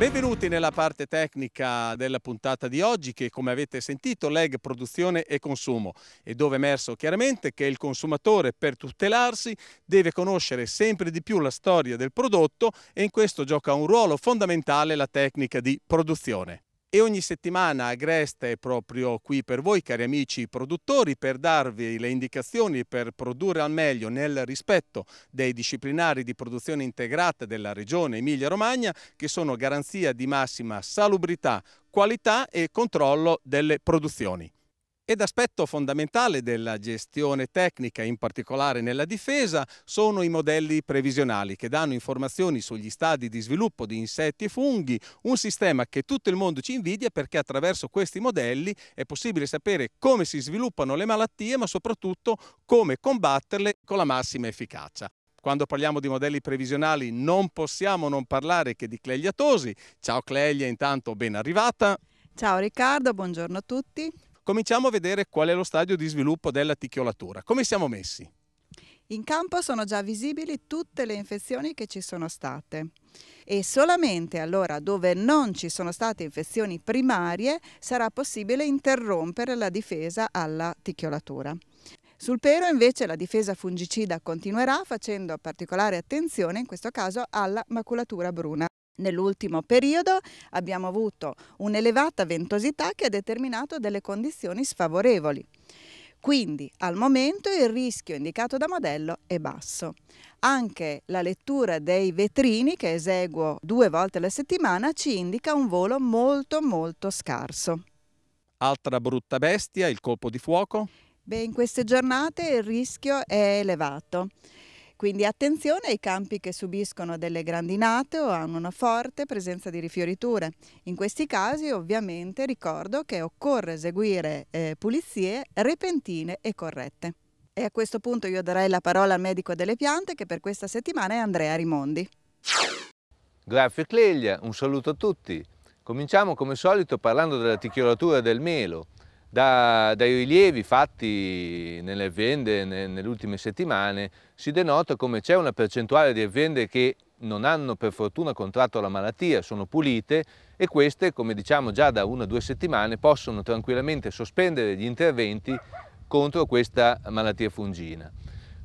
Benvenuti nella parte tecnica della puntata di oggi che come avete sentito leg produzione e consumo. E dove è emerso chiaramente che il consumatore per tutelarsi deve conoscere sempre di più la storia del prodotto e in questo gioca un ruolo fondamentale la tecnica di produzione e ogni settimana Agreste è proprio qui per voi cari amici produttori per darvi le indicazioni per produrre al meglio nel rispetto dei disciplinari di produzione integrata della regione Emilia-Romagna che sono garanzia di massima salubrità, qualità e controllo delle produzioni. Ed aspetto fondamentale della gestione tecnica, in particolare nella difesa, sono i modelli previsionali che danno informazioni sugli stadi di sviluppo di insetti e funghi, un sistema che tutto il mondo ci invidia perché attraverso questi modelli è possibile sapere come si sviluppano le malattie, ma soprattutto come combatterle con la massima efficacia. Quando parliamo di modelli previsionali non possiamo non parlare che di clegliatosi. Ciao Cleglia, intanto ben arrivata. Ciao Riccardo, buongiorno a tutti. Cominciamo a vedere qual è lo stadio di sviluppo della ticchiolatura. Come siamo messi? In campo sono già visibili tutte le infezioni che ci sono state e solamente allora dove non ci sono state infezioni primarie sarà possibile interrompere la difesa alla ticchiolatura. Sul pero invece la difesa fungicida continuerà facendo particolare attenzione in questo caso alla maculatura bruna. Nell'ultimo periodo abbiamo avuto un'elevata ventosità che ha determinato delle condizioni sfavorevoli. Quindi al momento il rischio indicato da modello è basso. Anche la lettura dei vetrini che eseguo due volte alla settimana ci indica un volo molto molto scarso. Altra brutta bestia, il colpo di fuoco? Beh, in queste giornate il rischio è elevato. Quindi attenzione ai campi che subiscono delle grandinate o hanno una forte presenza di rifioriture. In questi casi ovviamente ricordo che occorre eseguire eh, pulizie repentine e corrette. E a questo punto io darei la parola al medico delle piante che per questa settimana è Andrea Rimondi. Grazie Cleglia, un saluto a tutti. Cominciamo come solito parlando della ticchiolatura del melo. Da, dai rilievi fatti nelle aziende nelle ultime settimane si denota come c'è una percentuale di aziende che non hanno per fortuna contratto la malattia, sono pulite e queste, come diciamo già da una o due settimane, possono tranquillamente sospendere gli interventi contro questa malattia fungina.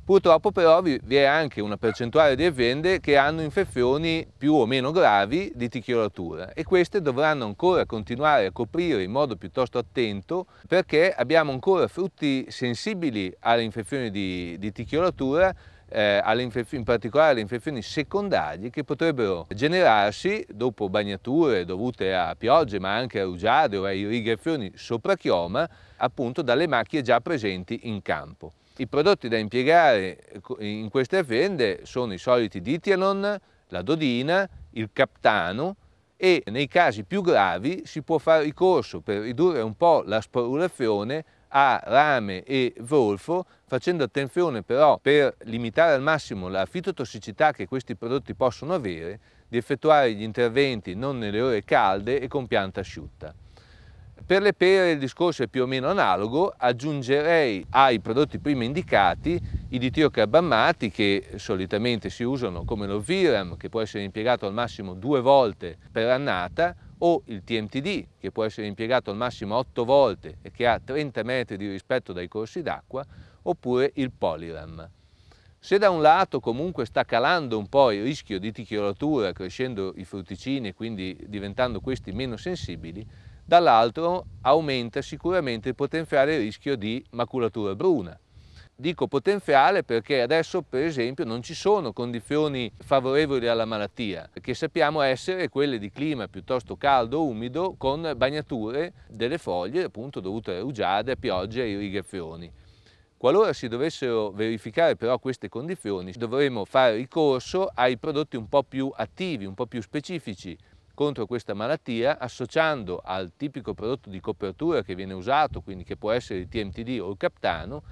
Purtroppo però vi è anche una percentuale di aziende che hanno infezioni più o meno gravi di ticchiolatura e queste dovranno ancora continuare a coprire in modo piuttosto attento perché abbiamo ancora frutti sensibili alle infezioni di, di ticchiolatura eh, in particolare alle infezioni secondarie che potrebbero generarsi dopo bagnature dovute a piogge ma anche a rugiade o a irrigazioni sopra chioma appunto dalle macchie già presenti in campo. I prodotti da impiegare in queste aziende sono i soliti Dithialon, la dodina, il captano e nei casi più gravi si può fare ricorso per ridurre un po' la sporulazione a rame e zolfo, facendo attenzione però per limitare al massimo la fitotossicità che questi prodotti possono avere, di effettuare gli interventi non nelle ore calde e con pianta asciutta. Per le pere il discorso è più o meno analogo, aggiungerei ai prodotti prima indicati i ditiocarbammati che solitamente si usano come lo Viram che può essere impiegato al massimo due volte per annata o il TMTD che può essere impiegato al massimo otto volte e che ha 30 metri di rispetto dai corsi d'acqua oppure il Poliram. Se da un lato comunque sta calando un po' il rischio di ticchiolatura crescendo i frutticini e quindi diventando questi meno sensibili, dall'altro aumenta sicuramente il potenziale rischio di maculatura bruna. Dico potenziale perché adesso per esempio non ci sono condizioni favorevoli alla malattia, che sappiamo essere quelle di clima piuttosto caldo, umido, con bagnature delle foglie appunto dovute a rugiade, a piogge e irrigazioni. Qualora si dovessero verificare però queste condizioni, dovremmo fare ricorso ai prodotti un po' più attivi, un po' più specifici, contro questa malattia associando al tipico prodotto di copertura che viene usato, quindi che può essere il TMTD o il captano,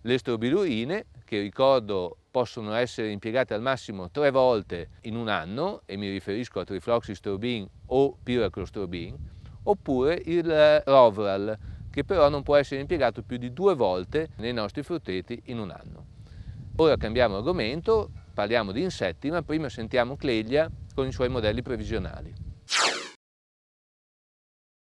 le strobilurine che ricordo possono essere impiegate al massimo tre volte in un anno e mi riferisco a trifloxistrobin o piraclostrobin oppure il Rovral che però non può essere impiegato più di due volte nei nostri frutteti in un anno. Ora cambiamo argomento, parliamo di insetti ma prima sentiamo Cleglia con i suoi modelli previsionali.